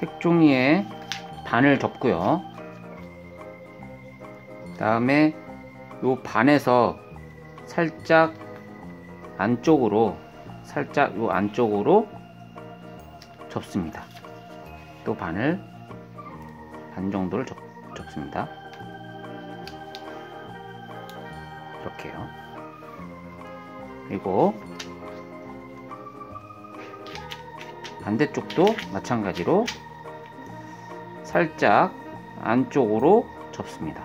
색종이에 반을 접고요. 다음에 요 반에서 살짝 안쪽으로 살짝 요 안쪽으로 접습니다. 또 반을 반 정도를 접, 접습니다. 이렇게요. 그리고 반대쪽도 마찬가지로 살짝 안쪽으로 접습니다.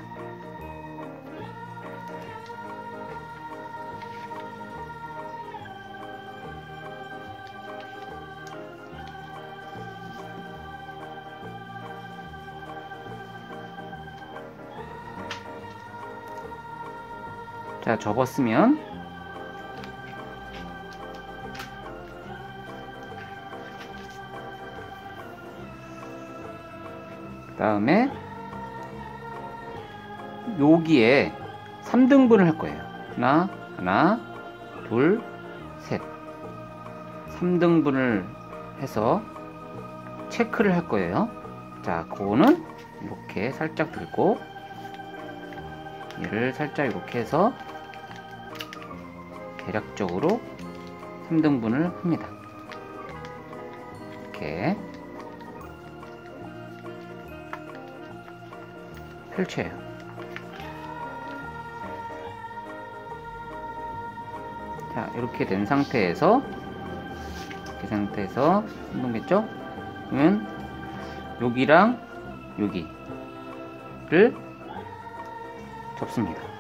자, 접었으면 다음에 여기에 3등분을 할 거예요. 하나, 하나, 둘, 셋. 3등분을 해서 체크를 할 거예요. 자, 그거는 이렇게 살짝 들고 얘를 살짝 이렇게 해서 대략적으로 3등분을 합니다. 이렇게 펼쳐요. 자, 이렇게 된 상태에서 이렇게 상태에서 3등됐죠? 그러면 여기랑 여기를 접습니다.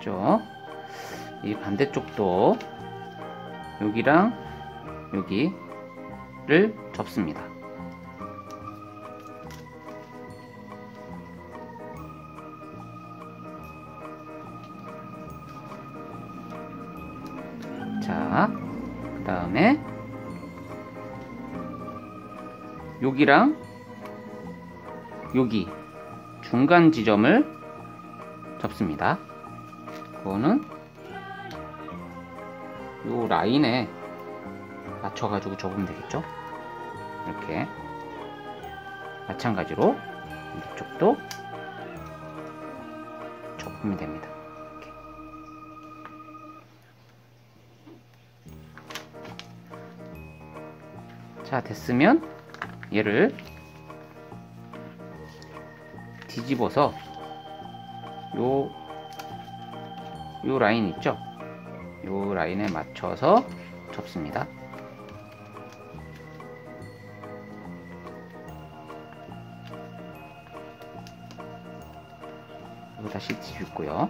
그죠? 이 반대쪽도 여기랑 여기를 접습니다. 자, 그 다음에 여기랑 여기 중간 지점을 접습니다. 그거는 요 라인에 맞춰가지고 접으면 되겠죠? 이렇게 마찬가지로 이쪽도 접으면 됩니다. 자 됐으면 얘를 뒤집어서 요, 요 라인 있죠? 요 라인에 맞춰서 접습니다. 이거 다시 뒤집고요.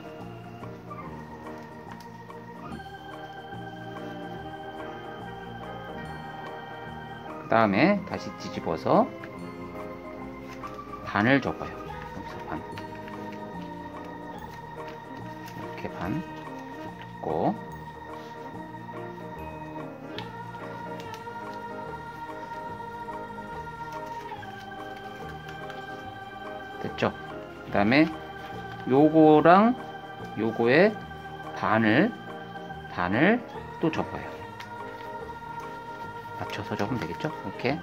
그 다음에 다시 뒤집어서 반을 접어요. 여기서 반. 이렇게 반 접고 됐죠? 그 다음에 요거랑 요거의 반을 반을 또 접어요. 맞춰서 접으면 되겠죠? 이렇게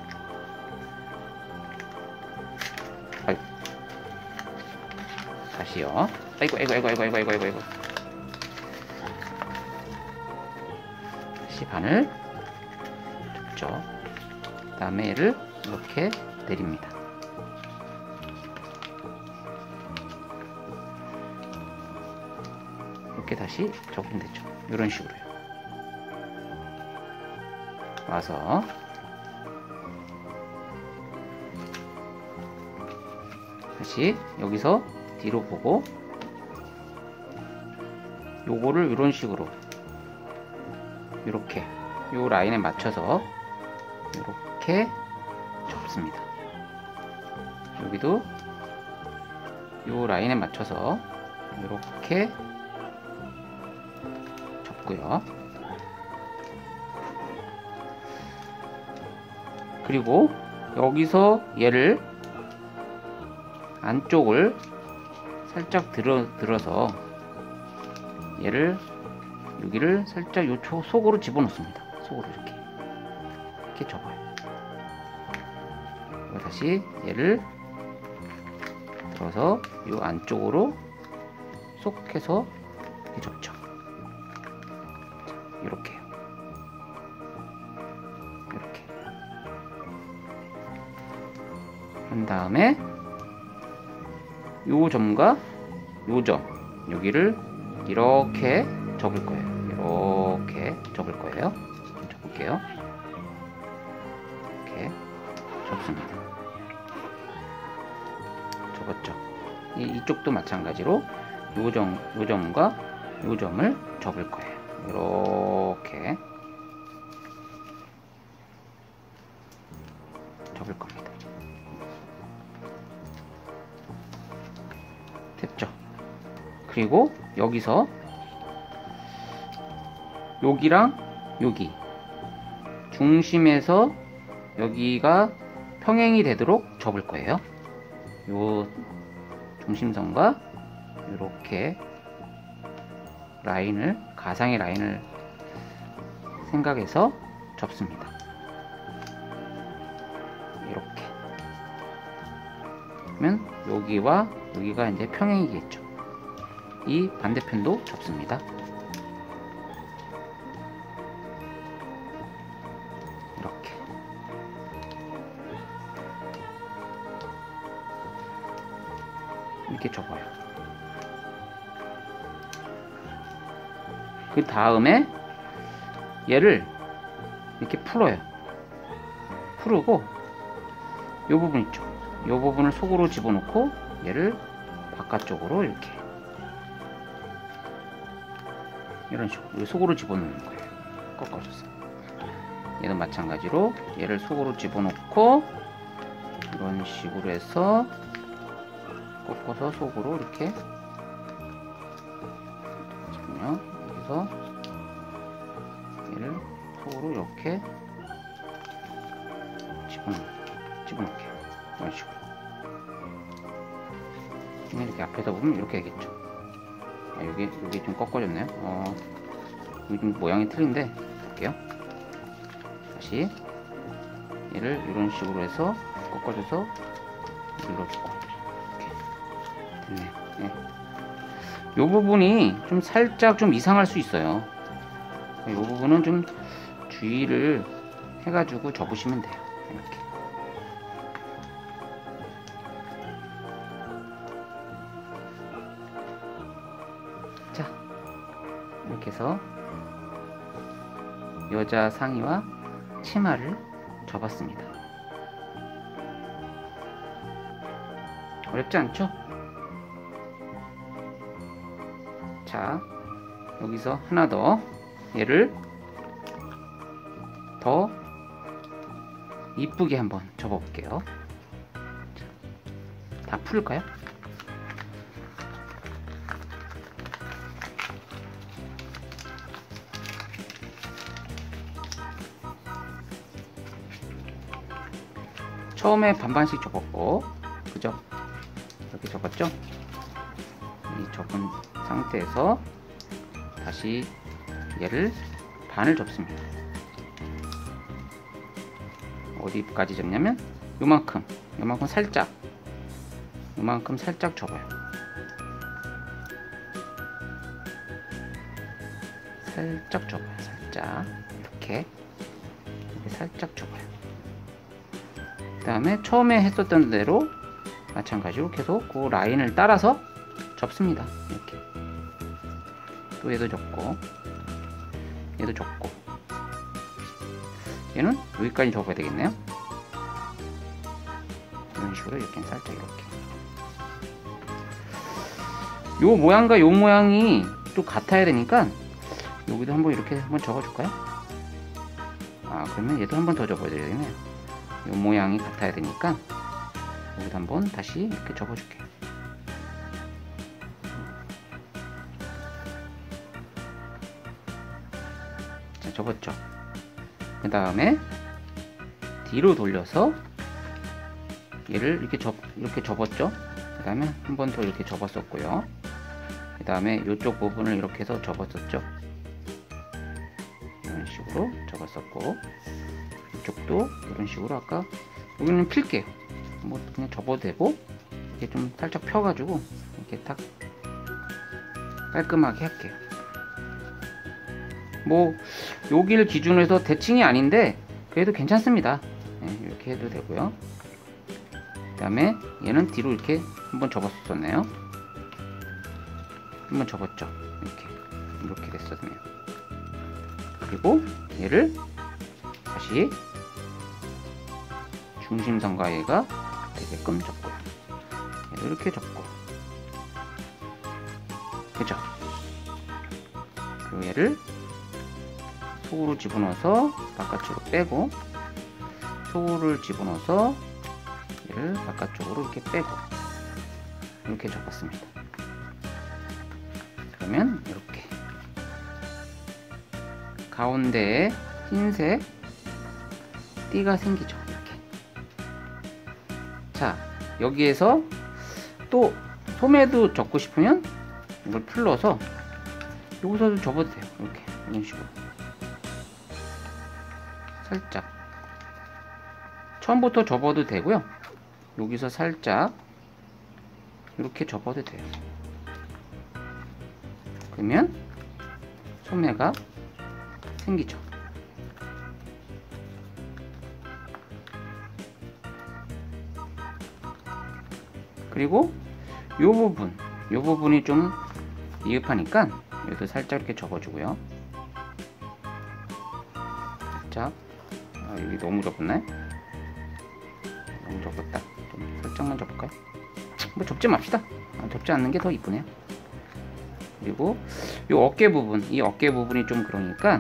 아이고. 다시요. 아이고 아이고 아이고 아이고 아이고 아이고 아이고 다시 반을 접죠. 그 다음에 얘를 이렇게 내립니다. 이렇게 다시 되죠. 이런 식으로요. 와서 다시 여기서 뒤로 보고 요거를 이런 식으로 이렇게 요 라인에 맞춰서 이렇게 접습니다. 여기도 요 라인에 맞춰서 이렇게 접고요. 그리고 여기서 얘를 안쪽을 살짝 들어 들어서 얘를 여기를 살짝 요 초, 속으로 집어넣습니다. 속으로 이렇게 이렇게 접어요. 다시 얘를 들어서 요 안쪽으로 쏙 해서 이렇게 접죠. 자, 이렇게요. 이렇게. 한 다음에 요 점과 요점 여기를 이렇게 접을 거예요. 이렇게 접을 거예요. 접을게요. 이렇게 접습니다. 접었죠. 이, 이쪽도 마찬가지로 요 점, 요 점과 요 점을 접을 거예요. 이렇게 접을 겁니다. 됐죠? 그리고 여기서 여기랑 여기 중심에서 여기가 평행이 되도록 접을 거예요. 요 중심선과 이렇게 라인을 가상의 라인을 생각해서 접습니다. 이렇게 그러면 여기와 여기가 이제 평행이겠죠. 이 반대편도 접습니다. 이렇게 접어요. 그 다음에 얘를 이렇게 풀어요. 풀고 이 부분 있죠. 이 부분을 속으로 집어넣고 얘를 바깥쪽으로 이렇게 이런 식으로 속으로 집어넣는 거예요. 꺾어줘서 얘도 마찬가지로 얘를 속으로 집어넣고 이런 식으로 해서 꺾어서 속으로 이렇게 잠깐만요 여기서 얘를 속으로 이렇게 집어넣, 집어넣게요 이런 식으로. 이렇게 앞에서 보면 이렇게 되겠죠. 아, 여기 여기 좀 꺾어졌네요. 어, 여기 좀 모양이 틀린데 볼게요. 다시 얘를 이런 식으로 해서 꺾어줘서 눌러주고 됐네요 네. 이 부분이 좀 살짝 좀 이상할 수 있어요 이 부분은 좀 주의를 해가지고 접으시면 돼요 이렇게 자 이렇게 해서 여자 상의와 치마를 접었습니다. 어렵지 않죠? 자, 여기서 하나 더 얘를 더 이쁘게 한번 접어볼게요. 자, 다 풀까요? 처음에 반반씩 접었고 그죠? 이렇게 접었죠? 이 접은 상태에서 다시 얘를 반을 접습니다. 어디까지 접냐면 요만큼 요만큼 살짝 요만큼 살짝 접어요. 살짝 접어요. 살짝 이렇게 이렇게 살짝 접어요. 그 다음에 처음에 했었던 대로 마찬가지로 계속 그 라인을 따라서 접습니다. 이렇게 또 얘도 접고 얘도 접고 얘는 여기까지 접어야 되겠네요. 이런 식으로 이렇게 살짝 이렇게 요 모양과 요 모양이 또 같아야 되니까 여기도 한번 이렇게 한번 접어줄까요? 아 그러면 얘도 한번 더 접어야 되겠네요. 요 모양이 같아야 되니까 여기도 한번 다시 이렇게 접어줄게요. 접었죠. 그 다음에 뒤로 돌려서 얘를 이렇게 접 이렇게 접었죠. 그 다음에 한 번 더 이렇게 접었었고요 그 다음에 이쪽 부분을 이렇게 해서 접었었죠 이런 식으로 접었었고 이쪽도 이런 식으로 아까 여기는 필게요 뭐 그냥 접어도 되고 이렇게 좀 살짝 펴가지고 이렇게 딱 깔끔하게 할게요 뭐 여기를 기준으로 해서 대칭이 아닌데 그래도 괜찮습니다. 네, 이렇게 해도 되고요. 그 다음에 얘는 뒤로 이렇게 한번 접었었네요. 한번 접었죠? 이렇게. 이렇게 됐었네요. 그리고 얘를 다시 중심선과 얘가 되게끔 접고요. 얘를 이렇게 접고. 그죠? 그리고 얘를 속으로 집어넣어서 바깥으로 빼고 속으로 집어넣어서 얘를 바깥쪽으로 이렇게 빼고 이렇게 접었습니다. 그러면 이렇게 가운데에 흰색 띠가 생기죠. 이렇게. 자, 여기에서 또 소매도 접고 싶으면 이걸 풀러서 여기서도 접어도 돼요. 이렇게 이런 식으로 살짝 처음부터 접어도 되고요. 여기서 살짝 이렇게 접어도 돼요. 그러면 소매가 생기죠. 그리고 이 부분, 이 부분이 좀 미흡하니까 여기도 살짝 이렇게 접어주고요. 살짝 아, 여기 너무 접었네. 너무 접었다. 좀 살짝만 접을까요? 뭐 접지 맙시다. 아, 접지 않는 게 더 이쁘네요. 그리고 이 어깨 부분, 이 어깨 부분이 좀 그러니까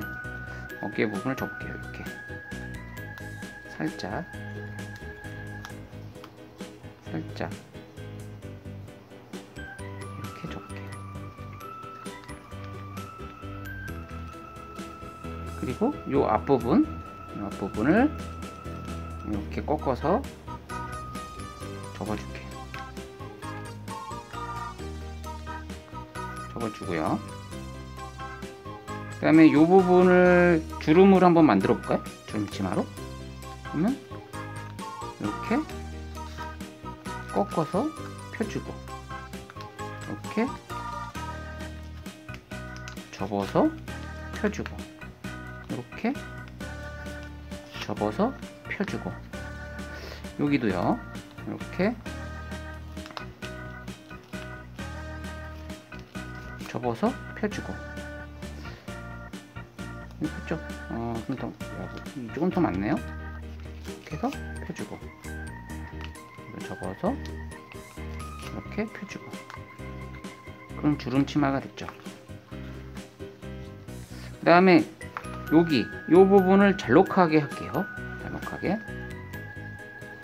어깨 부분을 접을게요. 이렇게 살짝, 살짝 이렇게 접을게요. 그리고 이 앞부분, 이 앞부분을 이렇게 꺾어서 접어줄게요. 접어주고요. 그 다음에 이 부분을 주름으로 한번 만들어 볼까요? 주름 치마로. 그러면 이렇게 꺾어서 펴주고 이렇게 접어서 펴주고 이렇게 접어서 펴주고. 여기도요. 이렇게 접어서 펴주고. 이렇죠? 어, 좀 더, 이쪽은 더 많네요. 이렇게 해서 펴주고. 접어서 이렇게 펴주고. 그럼 주름 치마가 됐죠? 그 다음에 여기 이 부분을 잘록하게 할게요. 잘록하게.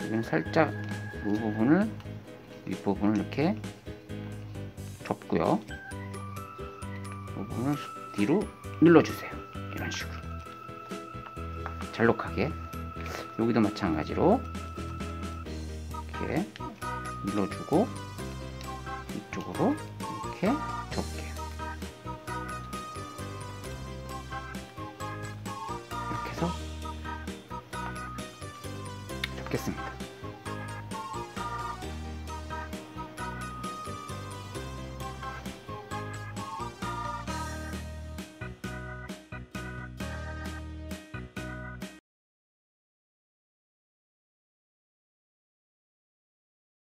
여기는 살짝 이 부분을 윗부분을 이렇게 접고요. 이 부분을 뒤로 눌러주세요. 이런 식으로. 잘록하게. 여기도 마찬가지로 이렇게 눌러주고 이쪽으로 이렇게 접게